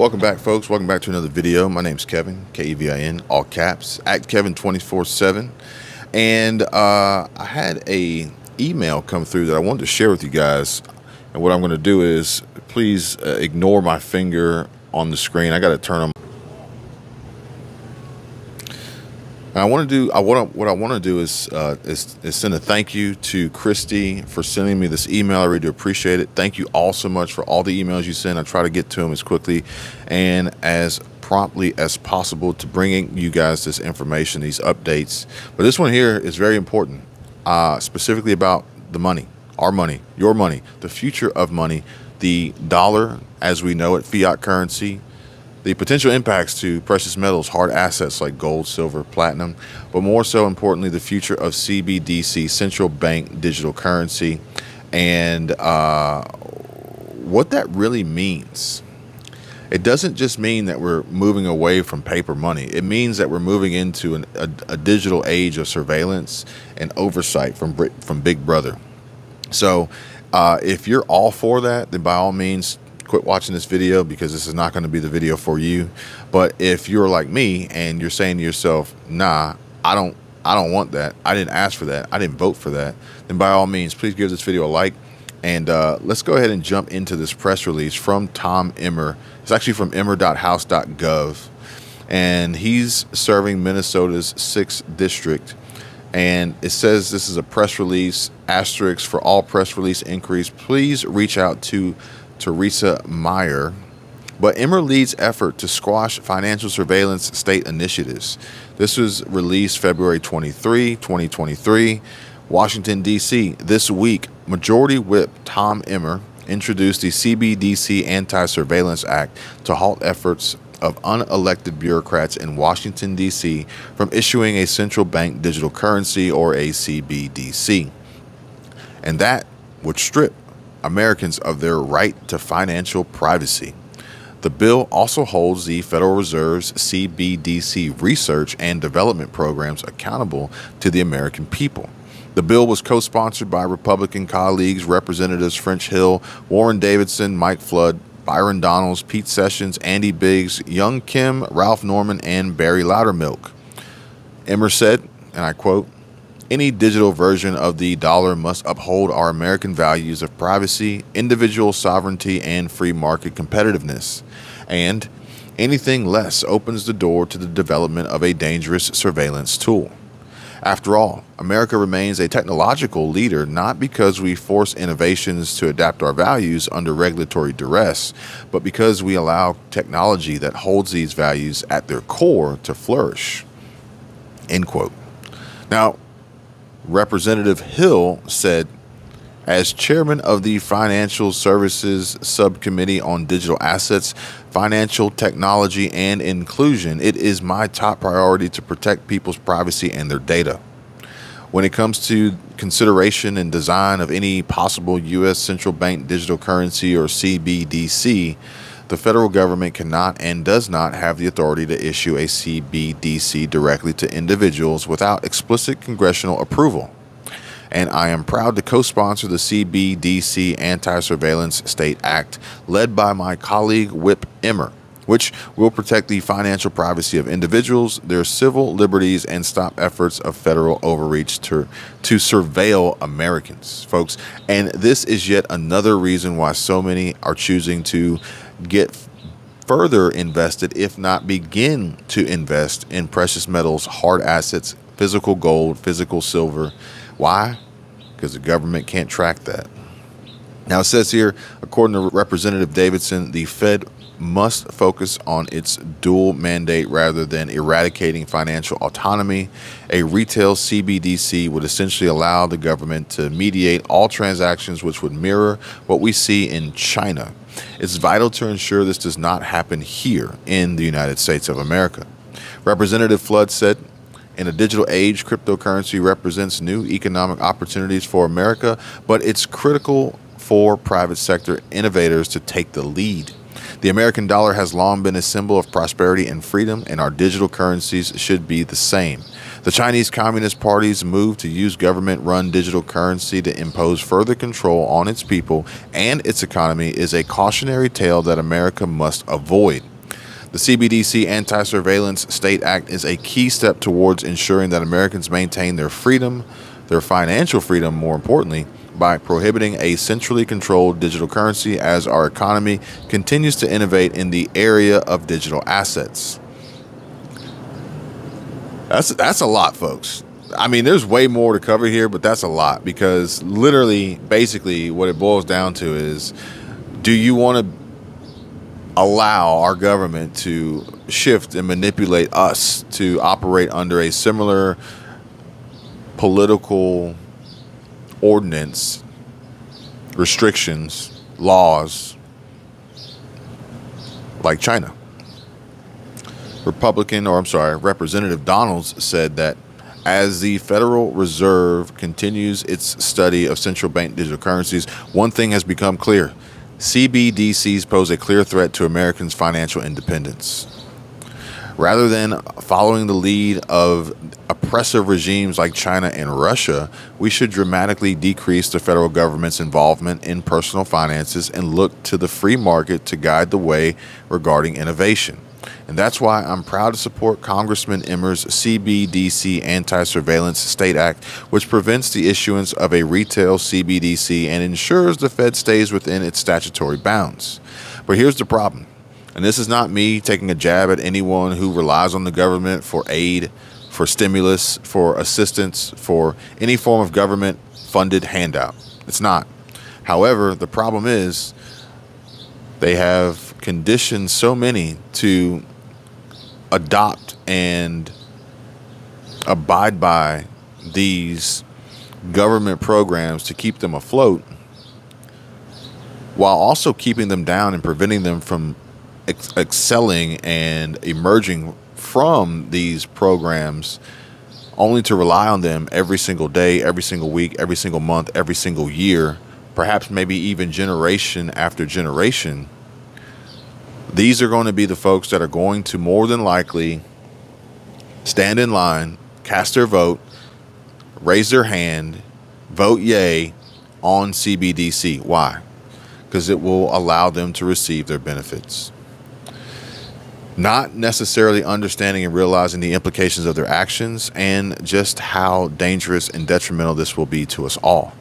Welcome back, folks. Welcome back to another video. My name's Kevin, K-E-V-I-N, all caps, at Kevin 24-7. And uh, I had a email come through that I wanted to share with you guys. And what I'm going to do is, please uh, ignore my finger on the screen. I got to turn them I want to do. I want. What I want to do is, uh, is is send a thank you to Christy for sending me this email. I really do appreciate it. Thank you all so much for all the emails you send. I try to get to them as quickly and as promptly as possible to bringing you guys this information, these updates. But this one here is very important, uh, specifically about the money, our money, your money, the future of money, the dollar as we know it, fiat currency the potential impacts to precious metals, hard assets like gold, silver, platinum, but more so importantly, the future of CBDC, central bank digital currency, and uh, what that really means. It doesn't just mean that we're moving away from paper money. It means that we're moving into an, a, a digital age of surveillance and oversight from from Big Brother. So, uh, if you're all for that, then by all means, quit watching this video because this is not going to be the video for you. But if you're like me and you're saying to yourself, nah, I don't I don't want that. I didn't ask for that. I didn't vote for that. Then by all means, please give this video a like. And uh, let's go ahead and jump into this press release from Tom Emmer. It's actually from emmer.house.gov. And he's serving Minnesota's 6th district. And it says this is a press release, asterisk for all press release inquiries. Please reach out to Teresa Meyer. But Emmer leads effort to squash financial surveillance state initiatives. This was released February 23, 2023. Washington, D.C. This week, Majority Whip Tom Emmer introduced the CBDC Anti Surveillance Act to halt efforts of unelected bureaucrats in Washington, D.C. from issuing a central bank digital currency or a CBDC. And that would strip Americans of their right to financial privacy. The bill also holds the Federal Reserve's CBDC research and development programs accountable to the American people. The bill was co sponsored by Republican colleagues Representatives French Hill, Warren Davidson, Mike Flood, Byron Donalds, Pete Sessions, Andy Biggs, Young Kim, Ralph Norman, and Barry Loudermilk. Emmer said, and I quote, any digital version of the dollar must uphold our American values of privacy, individual sovereignty, and free market competitiveness. And anything less opens the door to the development of a dangerous surveillance tool. After all, America remains a technological leader not because we force innovations to adapt our values under regulatory duress, but because we allow technology that holds these values at their core to flourish. End quote. Now, Representative Hill said, as chairman of the Financial Services Subcommittee on Digital Assets, Financial Technology, and Inclusion, it is my top priority to protect people's privacy and their data. When it comes to consideration and design of any possible U.S. central bank digital currency or CBDC, the federal government cannot and does not have the authority to issue a CBDC directly to individuals without explicit congressional approval. And I am proud to co sponsor the CBDC Anti Surveillance State Act, led by my colleague Whip Emmer, which will protect the financial privacy of individuals, their civil liberties, and stop efforts of federal overreach to, to surveil Americans, folks. And this is yet another reason why so many are choosing to get further invested, if not begin to invest in precious metals, hard assets, physical gold, physical silver. Why? Because the government can't track that. Now, it says here, according to Representative Davidson, the Fed must focus on its dual mandate rather than eradicating financial autonomy. A retail CBDC would essentially allow the government to mediate all transactions, which would mirror what we see in China. It's vital to ensure this does not happen here in the United States of America. Representative Flood said, in a digital age, cryptocurrency represents new economic opportunities for America, but it's critical for private sector innovators to take the lead. The American dollar has long been a symbol of prosperity and freedom, and our digital currencies should be the same. The Chinese Communist Party's move to use government run digital currency to impose further control on its people and its economy is a cautionary tale that America must avoid. The CBDC Anti Surveillance State Act is a key step towards ensuring that Americans maintain their freedom, their financial freedom, more importantly, by prohibiting a centrally controlled digital currency as our economy continues to innovate in the area of digital assets. That's that's a lot, folks. I mean, there's way more to cover here, but that's a lot because literally, basically, what it boils down to is do you want to allow our government to shift and manipulate us to operate under a similar political ordinance, restrictions, laws like China? Republican, or I'm sorry, Representative Donalds said that as the Federal Reserve continues its study of central bank digital currencies, one thing has become clear CBDCs pose a clear threat to Americans' financial independence. Rather than following the lead of oppressive regimes like China and Russia, we should dramatically decrease the federal government's involvement in personal finances and look to the free market to guide the way regarding innovation. And that's why I'm proud to support Congressman Emmer's CBDC Anti Surveillance State Act, which prevents the issuance of a retail CBDC and ensures the Fed stays within its statutory bounds. But here's the problem, and this is not me taking a jab at anyone who relies on the government for aid, for stimulus, for assistance, for any form of government funded handout. It's not. However, the problem is they have conditioned so many to adopt and abide by these government programs to keep them afloat while also keeping them down and preventing them from ex- excelling and emerging from these programs only to rely on them every single day, every single week, every single month, every single year perhaps maybe even generation after generation, these are going to be the folks that are going to more than likely stand in line, cast their vote, raise their hand, vote yay on CBDC. Why? Because it will allow them to receive their benefits. Not necessarily understanding and realizing the implications of their actions and just how dangerous and detrimental this will be to us all.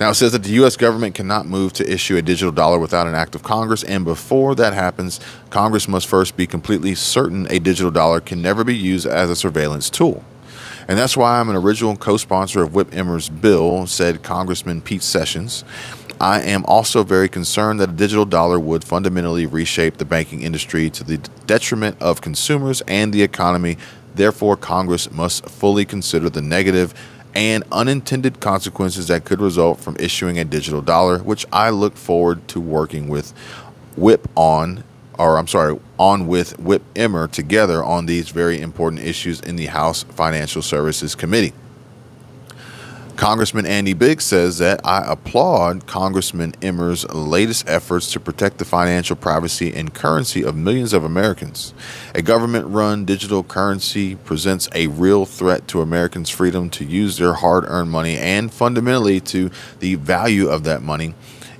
Now, it says that the U.S. government cannot move to issue a digital dollar without an act of Congress, and before that happens, Congress must first be completely certain a digital dollar can never be used as a surveillance tool. And that's why I'm an original co sponsor of Whip Emmer's bill, said Congressman Pete Sessions. I am also very concerned that a digital dollar would fundamentally reshape the banking industry to the detriment of consumers and the economy. Therefore, Congress must fully consider the negative and unintended consequences that could result from issuing a digital dollar, which I look forward to working with Whip on, or I'm sorry, on with Whip Emmer together on these very important issues in the House Financial Services Committee. Congressman Andy Biggs says that I applaud Congressman Emmer's latest efforts to protect the financial privacy and currency of millions of Americans. A government run digital currency presents a real threat to Americans' freedom to use their hard earned money and fundamentally to the value of that money.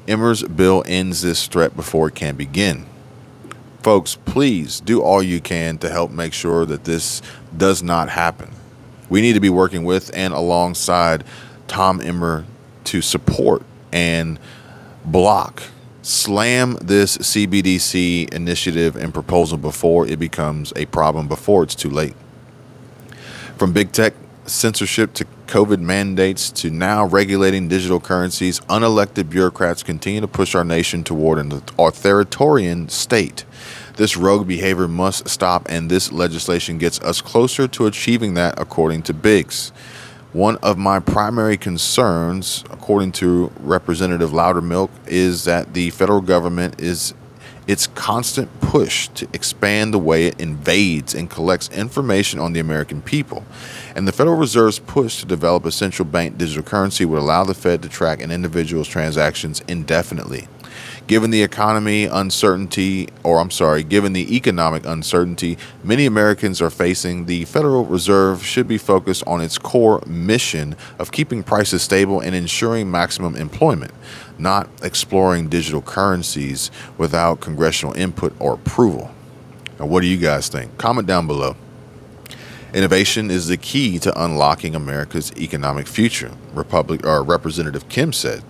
Emmer's bill ends this threat before it can begin. Folks, please do all you can to help make sure that this does not happen. We need to be working with and alongside Tom Emmer to support and block, slam this CBDC initiative and proposal before it becomes a problem, before it's too late. From big tech censorship to COVID mandates to now regulating digital currencies, unelected bureaucrats continue to push our nation toward an authoritarian state. This rogue behavior must stop, and this legislation gets us closer to achieving that, according to Biggs. One of my primary concerns, according to Representative Loudermilk, is that the federal government is its constant push to expand the way it invades and collects information on the American people. And the Federal Reserve's push to develop a central bank digital currency would allow the Fed to track an individual's transactions indefinitely. Given the economy uncertainty, or I'm sorry, given the economic uncertainty many Americans are facing, the Federal Reserve should be focused on its core mission of keeping prices stable and ensuring maximum employment, not exploring digital currencies without congressional input or approval. Now, what do you guys think? Comment down below. Innovation is the key to unlocking America's economic future, Republic or Representative Kim said.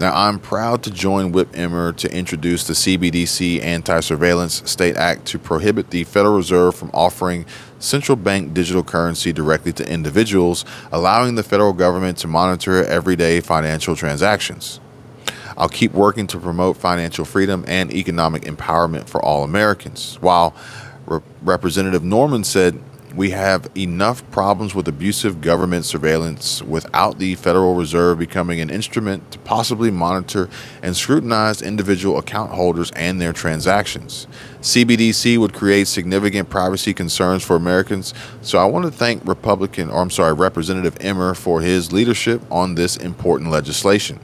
Now, I'm proud to join Whip Emmer to introduce the CBDC Anti Surveillance State Act to prohibit the Federal Reserve from offering central bank digital currency directly to individuals, allowing the federal government to monitor everyday financial transactions. I'll keep working to promote financial freedom and economic empowerment for all Americans. While Re Representative Norman said we have enough problems with abusive government surveillance without the Federal Reserve becoming an instrument to possibly monitor and scrutinize individual account holders and their transactions. CBDC would create significant privacy concerns for Americans, so I want to thank Republican, or I'm sorry, Representative Emmer for his leadership on this important legislation.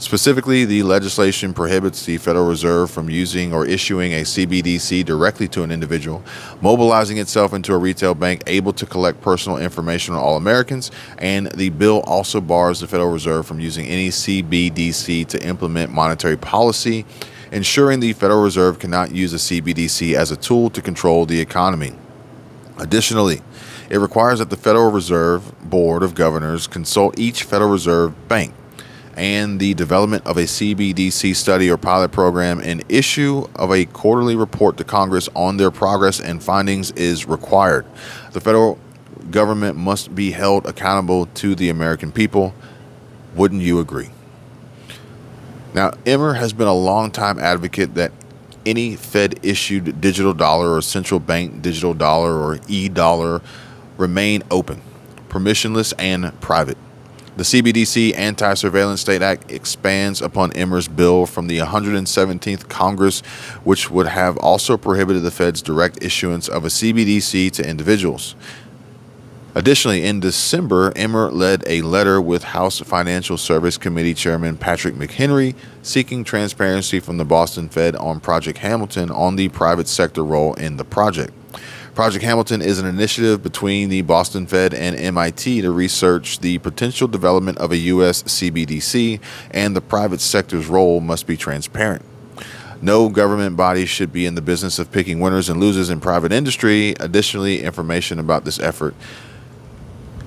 Specifically, the legislation prohibits the Federal Reserve from using or issuing a CBDC directly to an individual, mobilizing itself into a retail bank able to collect personal information on all Americans, and the bill also bars the Federal Reserve from using any CBDC to implement monetary policy, ensuring the Federal Reserve cannot use a CBDC as a tool to control the economy. Additionally, it requires that the Federal Reserve Board of Governors consult each Federal Reserve bank and the development of a CBDC study or pilot program and issue of a quarterly report to Congress on their progress and findings is required. The federal government must be held accountable to the American people. Wouldn't you agree? Now, Emmer has been a long-time advocate that any Fed issued digital dollar or central bank digital dollar or e dollar remain open, permissionless, and private. The CBDC Anti Surveillance State Act expands upon Emmer's bill from the 117th Congress, which would have also prohibited the Fed's direct issuance of a CBDC to individuals. Additionally, in December, Emmer led a letter with House Financial Service Committee Chairman Patrick McHenry seeking transparency from the Boston Fed on Project Hamilton on the private sector role in the project. Project Hamilton is an initiative between the Boston Fed and MIT to research the potential development of a U.S. CBDC, and the private sector's role must be transparent. No government body should be in the business of picking winners and losers in private industry. Additionally, information about this effort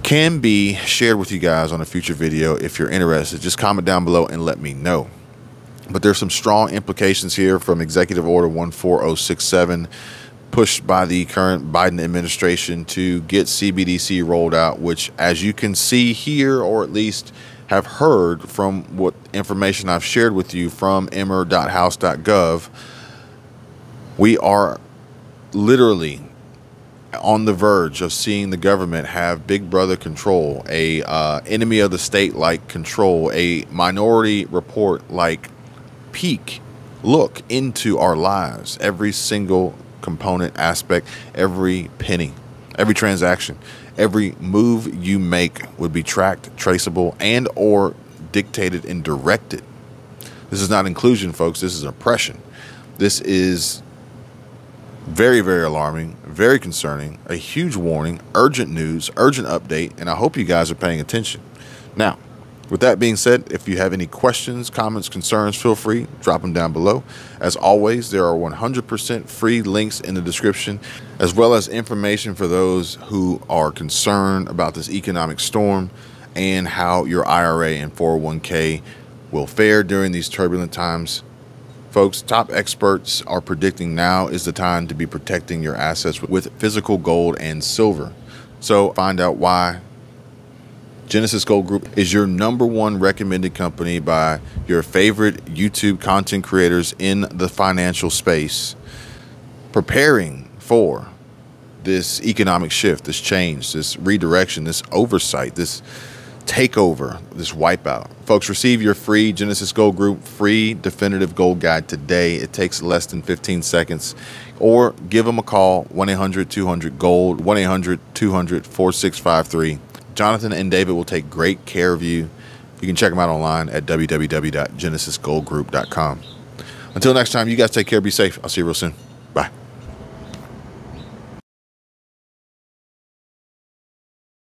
can be shared with you guys on a future video if you're interested. Just comment down below and let me know. But there's some strong implications here from Executive Order 14067 pushed by the current Biden administration to get CBDC rolled out, which, as you can see here, or at least have heard from what information I've shared with you from emmer.house.gov, we are literally on the verge of seeing the government have big brother control, a uh, enemy of the state like control, a minority report like peek look into our lives every single component aspect, every penny, every transaction, every move you make would be tracked, traceable, and or dictated and directed. This is not inclusion, folks. This is oppression. This is very, very alarming, very concerning, a huge warning, urgent news, urgent update, and I hope you guys are paying attention. Now, with that being said, if you have any questions, comments, concerns, feel free, drop them down below. As always, there are 100% free links in the description, as well as information for those who are concerned about this economic storm and how your IRA and 401k will fare during these turbulent times. Folks, top experts are predicting now is the time to be protecting your assets with physical gold and silver. So find out why Genesis Gold Group is your number one recommended company by your favorite YouTube content creators in the financial space, preparing for this economic shift, this change, this redirection, this oversight, this takeover, this wipeout. Folks, receive your free Genesis Gold Group free definitive gold guide today. It takes less than 15 seconds. Or give them a call 1 800 200 Gold, 1 800 200 4653 Jonathan and David will take great care of you. You can check them out online at www.genesisgoldgroup.com. Until next time, you guys take care. Be safe. I'll see you real soon.